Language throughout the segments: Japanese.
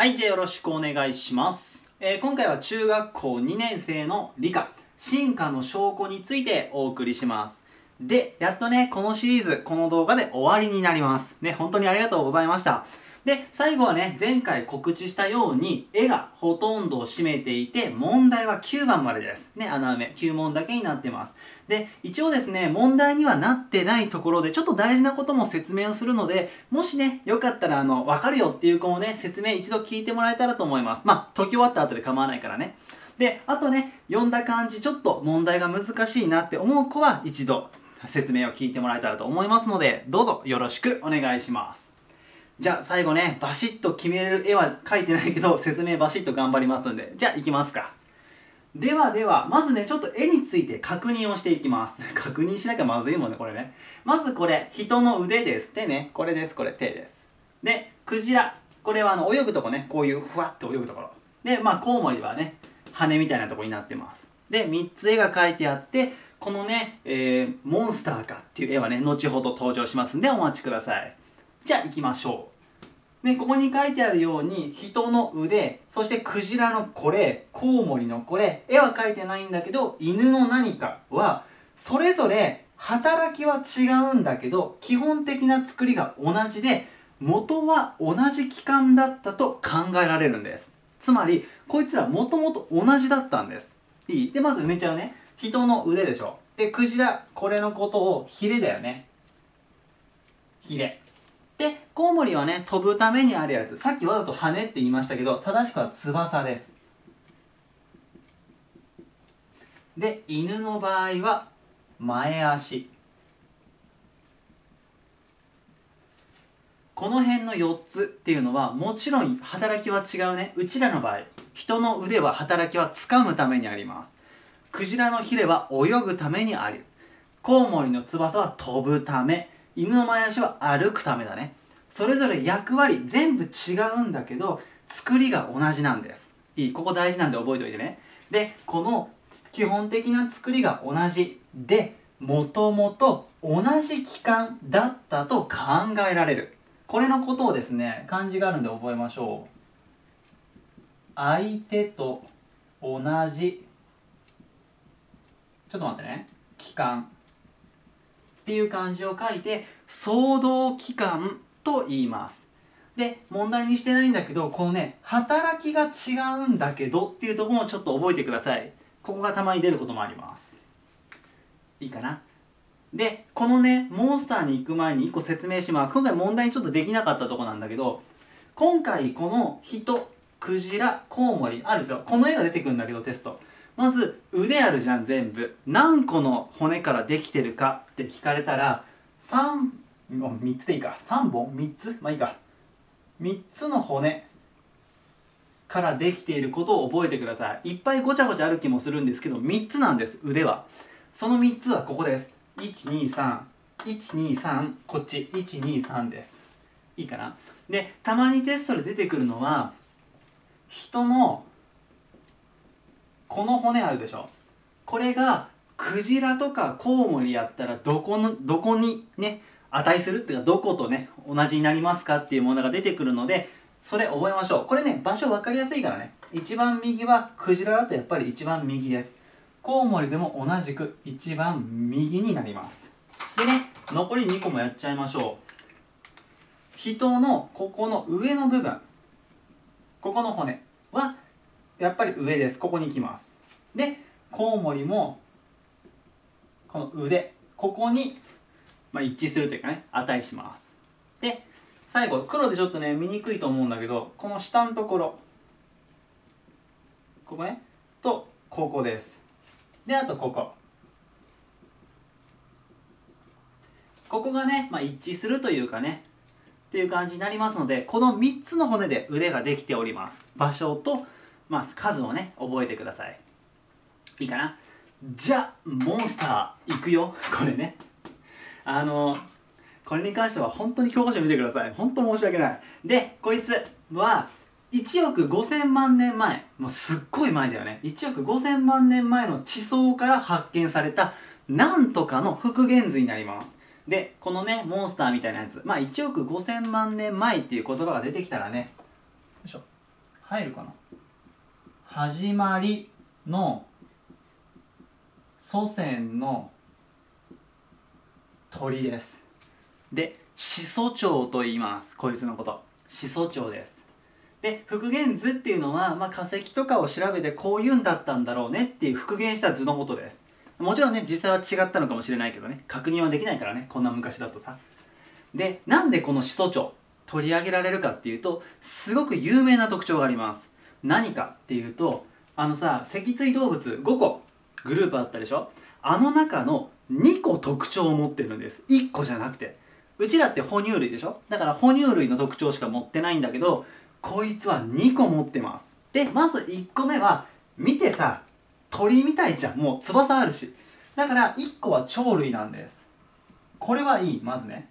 はい、じゃあよろしくお願いします。えー今回は中学校2年生の理科、進化の証拠についてお送りします。で、やっとね、このシリーズ、この動画で終わりになります。ね、本当にありがとうございました。で、最後はね、前回告知したように、絵がほとんどを占めていて、問題は9番までです。ね、穴埋め、9問だけになってます。で、一応ですね、問題にはなってないところで、ちょっと大事なことも説明をするので、もしね、よかったら、あの、わかるよっていう子もね、説明一度聞いてもらえたらと思います。まあ、解き終わった後で構わないからね。で、あとね、読んだ感じ、ちょっと問題が難しいなって思う子は、一度説明を聞いてもらえたらと思いますので、どうぞよろしくお願いします。じゃあ最後ね、バシッと決める絵は描いてないけど、説明バシッと頑張りますんで、じゃあ行きますか。ではでは、まずね、ちょっと絵について確認をしていきます。確認しなきゃまずいもんね、これね。まずこれ、人の腕です。手ね。これです、これ、手です。で、クジラ。これはあの、泳ぐとこね、こういうふわっと泳ぐところ。で、まあ、コウモリはね、羽みたいなとこになってます。で、3つ絵が描いてあって、このね、えー、モンスターかっていう絵はね、後ほど登場しますんで、お待ちください。じゃあ行きましょう。で、ここに書いてあるように、人の腕、そしてクジラのこれ、コウモリのこれ、絵は描いてないんだけど、犬の何かは、それぞれ働きは違うんだけど、基本的な作りが同じで、元は同じ器官だったと考えられるんです。つまり、こいつらもともと同じだったんです。いい？で、まず埋めちゃうね。人の腕でしょ。で、クジラ、これのことをヒレだよね。ヒレ。コウモリはね、飛ぶためにあるやつ。さっきわざと羽って言いましたけど、正しくは翼です。で、犬の場合は前足。この辺の4つっていうのはもちろん働きは違うね。うちらの場合、人の腕は働きは掴むためにあります。クジラのヒレは泳ぐためにある。コウモリの翼は飛ぶため。犬の前足は歩くためだね。それぞれ役割全部違うんだけど、作りが同じなんです。いいここ大事なんで覚えておいてね。で、この基本的な作りが同じで、もともと同じ器官だったと考えられる。これのことをですね、漢字があるんで覚えましょう。相手と同じ、ちょっと待ってね、器官。っていう漢字を書いて相動期間と言います。で問題にしてないんだけどこのね働きが違うんだけどっていうところもちょっと覚えてください。ここがたまに出ることもあります。いいかな？でこのねモンスターに行く前に1個説明します。今回問題にちょっとできなかったとこなんだけど今回この人クジラコウモリあるんですよこの絵が出てくるんだけどテスト。まず腕あるじゃん全部。何個の骨からできてるかって聞かれたら3 3つでいいか。3本？3つ？まあいいか。3つの骨からできていることを覚えてください。いっぱいごちゃごちゃある気もするんですけど3つなんです腕は。その3つはここです。123123こっち。123です。いいかな。でたまにテストで出てくるのは人のこの骨あるでしょ。これがクジラとかコウモリやったらどこのどこにね値するっていうかどことね同じになりますかっていうものが出てくるのでそれ覚えましょう。これね場所分かりやすいからね。一番右はクジラだとやっぱり一番右です。コウモリでも同じく一番右になります。でね残り2個もやっちゃいましょう。人のここの上の部分。ここの骨はやっぱり上です。ここに行きます。でコウモリもこの腕。ここに、まあ、一致するというかね値します。で最後黒でちょっとね見にくいと思うんだけどこの下のところ。ここね。とここです。であとここ。ここがね、まあ、一致するというかねっていう感じになりますのでこの3つの骨で腕ができております。場所と、まあ、数をね覚えてください。いいかな。じゃあモンスターいくよ。これね。あのこれに関しては本当に教科書見てください。本当申し訳ない。でこいつは1億5000万年前。もうすっごい前だよね。1億5000万年前の地層から発見されたなんとかの復元図になります。でこのねモンスターみたいなやつ。まあ1億5000万年前っていう言葉が出てきたらね。よいしょ。入るかな。始まりの祖先の鳥です。で始祖鳥と言います。こいつのこと。始祖鳥です。で復元図っていうのは、まあ、化石とかを調べてこういうんだったんだろうねっていう復元した図のことです。もちろんね実際は違ったのかもしれないけどね。確認はできないからね。こんな昔だとさ。でなんでこの始祖鳥取り上げられるかっていうとすごく有名な特徴があります。何かっていうとあのさ脊椎動物5個グループあったでしょ？あの中の2個特徴を持ってるんです。1個じゃなくて。うちらって哺乳類でしょ？だから哺乳類の特徴しか持ってないんだけどこいつは2個持ってます。でまず1個目は見てさ鳥みたいじゃん。もう翼あるし。だから1個は鳥類なんです。これはいい。まずね。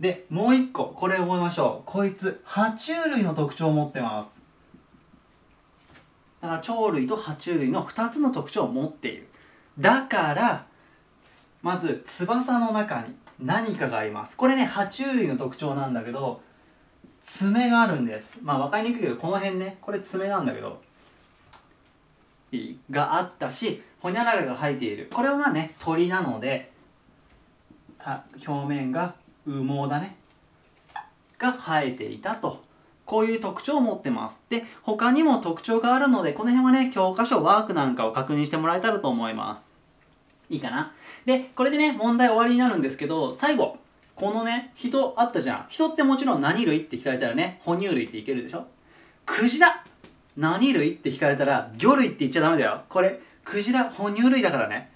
でもう1個。これ覚えましょう。こいつ爬虫類の特徴を持ってます。だから鳥類と爬虫類の2つの特徴を持っている。だからまず翼の中に何かがあります。これね爬虫類の特徴なんだけど爪があるんです。まあ分かりにくいけどこの辺ねこれ爪なんだけどがあったしほにゃららが生えている。これはまあね鳥なので表面が羽毛だね。が生えていたと。こういう特徴を持ってます。で他にも特徴があるのでこの辺はね教科書ワークなんかを確認してもらえたらと思います。いいかな？でこれでね問題終わりになるんですけど最後このね人あったじゃん。人ってもちろん何類って聞かれたらね哺乳類っていけるでしょ？クジラ。何類って聞かれたら魚類って言っちゃダメだよ。これクジラ哺乳類だからね。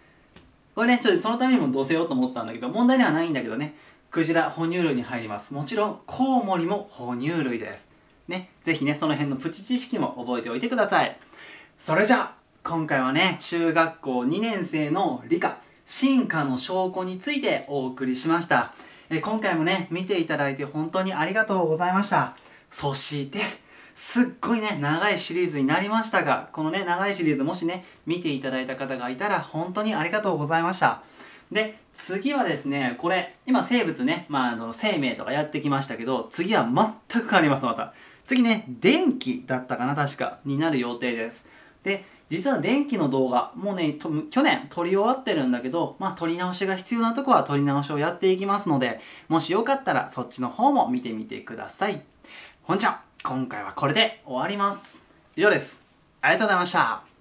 これねちょっとそのためにもどうせようと思ったんだけど問題ではないんだけどね。クジラ哺乳類に入ります。もちろんコウモリも哺乳類です。ねぜひねその辺のプチ知識も覚えておいてください。それじゃあ今回はね中学校2年生の理科。進化の証拠についてお送りしました。え今回もね見ていただいて本当にありがとうございました。そしてすっごいね長いシリーズになりましたがこのね長いシリーズもしね見ていただいた方がいたら本当にありがとうございました。で次はですねこれ今生物ね、まあ、あの生命とかやってきましたけど次は全く変わりますまた。次ね電気だったかな確かになる予定です。で実は電気の動画もうね去年撮り終わってるんだけどまあ撮り直しが必要なとこは撮り直しをやっていきますのでもしよかったらそっちの方も見てみてください。ほんちゃ今回はこれで終わります。以上です。ありがとうございました。